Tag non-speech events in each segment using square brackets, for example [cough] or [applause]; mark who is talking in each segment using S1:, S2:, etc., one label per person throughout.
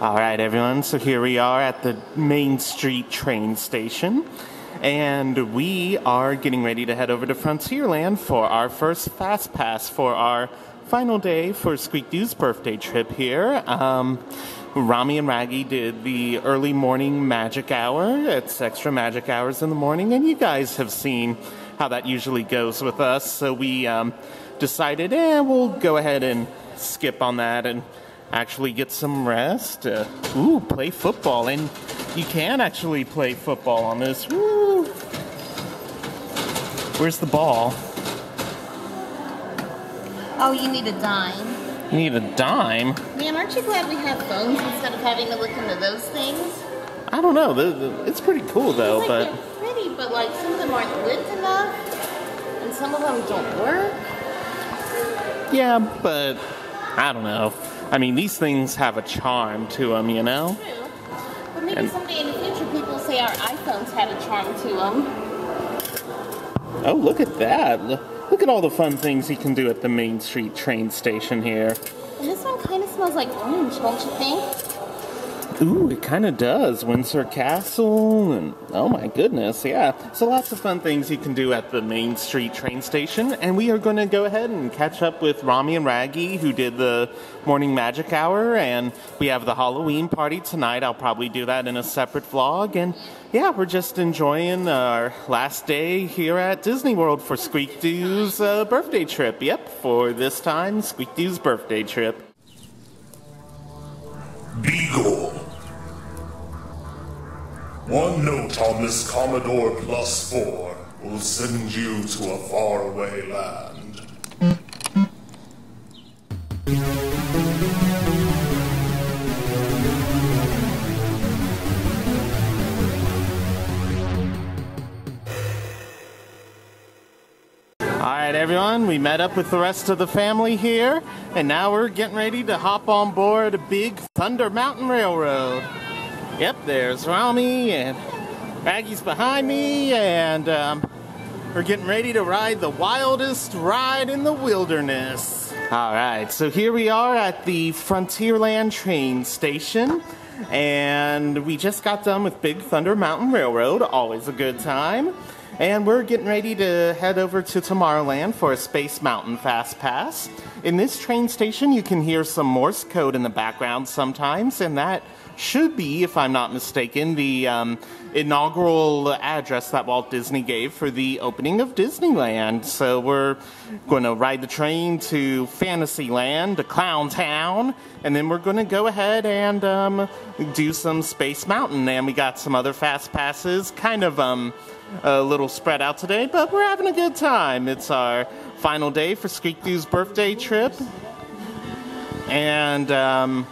S1: All right, everyone. So here we are at the Main Street train station, and we are getting ready to head over to Frontierland for our first Fast Pass for our final day for Squeak Doo's birthday trip here. Um, Rami and Raggy did the early morning magic hour. It's extra magic hours in the morning, and you guys have seen how that usually goes with us. So we um, decided, eh, we'll go ahead and skip on that and actually get some rest. Uh, ooh, play football. And you can actually play football on this. Woo! Where's the ball?
S2: Oh, you need a dime.
S1: You need a dime?
S2: Man, aren't you glad we have phones instead of having to look into those things?
S1: I don't know. It's pretty cool though,
S2: like
S1: but
S2: they're pretty, but like some of them aren't lit enough, and some of them don't work.
S1: yeah, but I don't know. I mean, these things have a charm to them, you know?
S2: True. But maybe
S1: And-
S2: someday in the future people say our iPhones had a charm to them.
S1: Oh, look at that. Look, look at all the fun things you can do at the Main Street train station here.
S2: And this one kind of smells like orange, don't you think?
S1: Ooh, it kind of does. Windsor Castle, and oh my goodness, yeah. So lots of fun things you can do at the Main Street train station. And we are going to go ahead and catch up with Rami and Raggy, who did the morning magic hour. And we have the Halloween party tonight. I'll probably do that in a separate vlog. And yeah, we're just enjoying our last day here at Disney World for Squeak Doo's uh, birthday trip. Yep, for this time, Squeak Doo's birthday trip.
S3: Beagle. One note on this Commodore Plus 4 will send you to a faraway land.
S1: All right, everyone, we met up with the rest of the family here, and now we're getting ready to hop on board a big Thunder Mountain Railroad. Yep, there's Rami and Raggy's behind me, and um, we're getting ready to ride the wildest ride in the wilderness. All right, so here we are at the Frontierland train station, and we just got done with Big Thunder Mountain Railroad, always a good time. And we're getting ready to head over to Tomorrowland for a Space Mountain Fast Pass. In this train station, you can hear some Morse code in the background sometimes, and that should be, if I'm not mistaken, the um, inaugural address that Walt Disney gave for the opening of Disneyland. So we're going to ride the train to Fantasyland, to Clown Town, and then we're going to go ahead and um, do some Space Mountain. And we got some other fast passes, kind of um, a little spread out today, but we're having a good time. It's our final day for Squeak Doo's birthday trip. And um,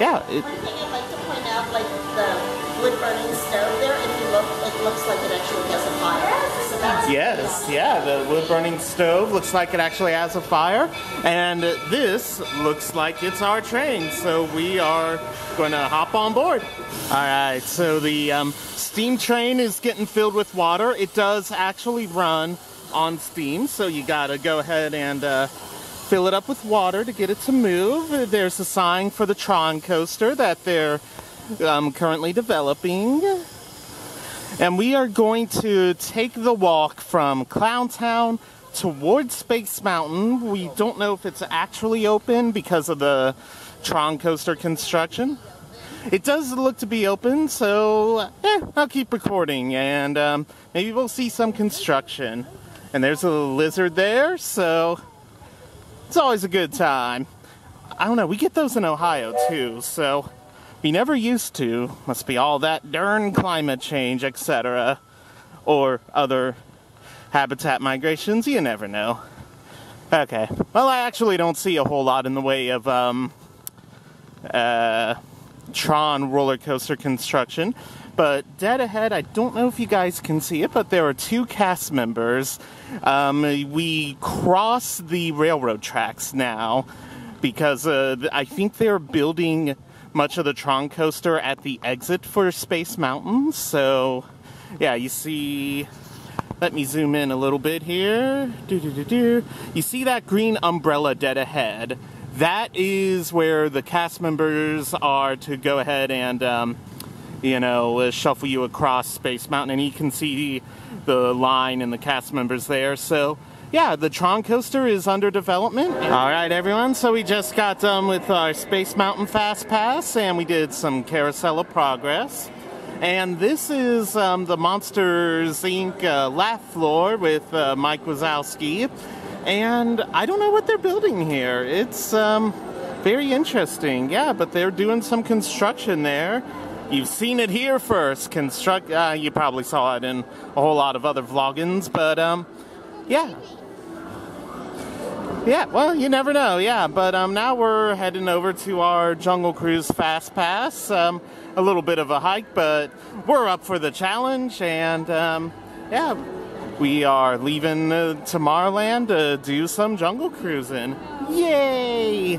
S1: yeah, it,
S2: One thing I'd like to point out, like the wood burning stove there, if you look, it looks like it actually has a fire.
S1: Yes, yeah, the wood burning stove looks like it actually has a fire. And this looks like it's our train, so we are going to hop on board. All right, so the um, steam train is getting filled with water. It does actually run on steam, so you got to go ahead and uh, fill it up with water to get it to move. There's a sign for the Tron coaster that they're um, currently developing. And we are going to take the walk from Clowntown towards Space Mountain. We don't know if it's actually open because of the Tron coaster construction. It does look to be open, so eh, I'll keep recording and um, maybe we'll see some construction. And there's a lizard there, so it's always a good time. I don't know, we get those in Ohio too, so we never used to. Must be all that darn climate change, etc. Or other habitat migrations, you never know. Okay. Well, I actually don't see a whole lot in the way of um, uh, Tron roller coaster construction. But dead ahead, I don't know if you guys can see it, but there are two cast members. Um, we cross the railroad tracks now because uh, I think they're building much of the Tron coaster at the exit for Space Mountain. So, yeah, you see. Let me zoom in a little bit here. You see that green umbrella dead ahead? that is where the cast members are to go ahead and, um, you know, uh, shuffle you across Space Mountain, and you can see the line and the cast members there. So, yeah, the Tron coaster is under development. All right, everyone. So we just got done with our Space Mountain Fast Pass, and we did some Carousel of Progress. And this is um, the Monsters Inc. Uh, laugh floor with uh, Mike Wazowski. And I don't know what they're building here. It's um, very interesting. Yeah, but they're doing some construction there. You've seen it here first. Construct. Uh, you probably saw it in a whole lot of other vloggings, but um, yeah. Yeah, well, you never know. Yeah, but um, now we're heading over to our Jungle Cruise Fast Pass. Um, a little bit of a hike, but we're up for the challenge, and um, yeah, we are leaving uh, Tomorrowland to do some jungle cruising. Yay!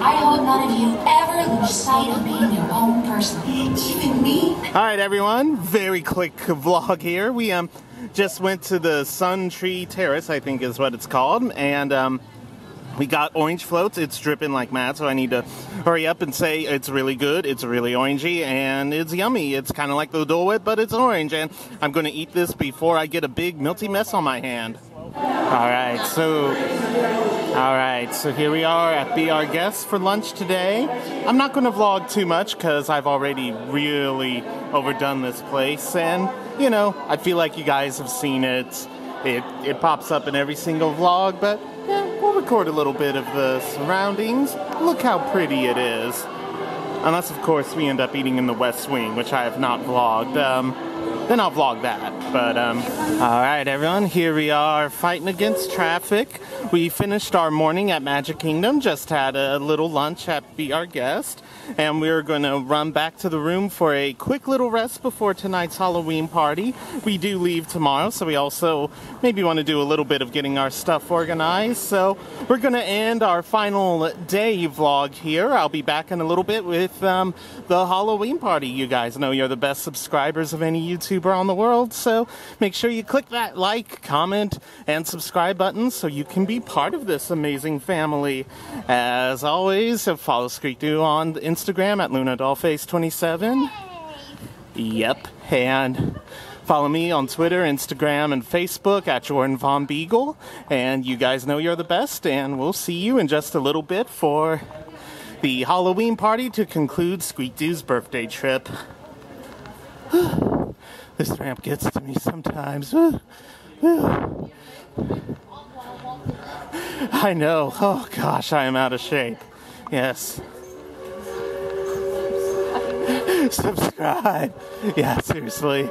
S4: I hope none of you ever lose sight of being your own person. Even me.
S1: All right, everyone. Very quick vlog here. We um just went to the Sun Tree Terrace, I think is what it's called, and um we got orange floats. It's dripping like mad, so I need to hurry up and say it's really good. It's really orangey and it's yummy. It's kind of like the Dole Whip, but it's orange, and I'm going to eat this before I get a big milty mess on my hand. All right, so all right, so here we are at Be Our Guest for lunch today. I'm not going to vlog too much because I've already really overdone this place, and you know, I feel like you guys have seen it. It it pops up in every single vlog, but yeah, we'll record a little bit of the surroundings. Look how pretty it is. Unless, of course, we end up eating in the West Wing, which I have not vlogged. Um, then I'll vlog that. But, um, all right, everyone, here we are fighting against traffic. We finished our morning at Magic Kingdom, just had a little lunch at Be Our Guest, and we're going to run back to the room for a quick little rest before tonight's Halloween party. We do leave tomorrow, so we also maybe want to do a little bit of getting our stuff organized. So we're going to end our final day vlog here. I'll be back in a little bit with um, the Halloween party. You guys know you're the best subscribers of any YouTuber on the world, so make sure you click that like, comment, and subscribe button so you can be part of this amazing family. As always, follow Squeak Doo on Instagram at LunaDollface27. Yep, and follow me on Twitter, Instagram, and Facebook at Jorn Von Beagle. And you guys know you're the best, and we'll see you in just a little bit for the Halloween party to conclude Squeak-Doo's birthday trip. [sighs] [laughs] this ramp gets to me sometimes. I know. Oh gosh, I am out of shape. Yes. Subscribe. Yeah, seriously.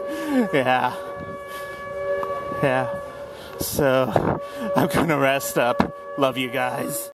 S1: Yeah. Yeah. So I'm gonna rest up. Love you guys.